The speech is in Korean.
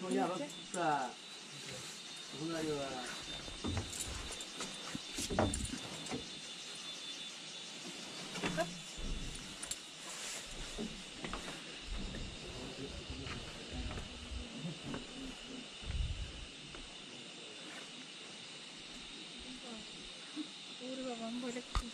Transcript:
Soya basta. Bunları var. 우리가 왕벌했지.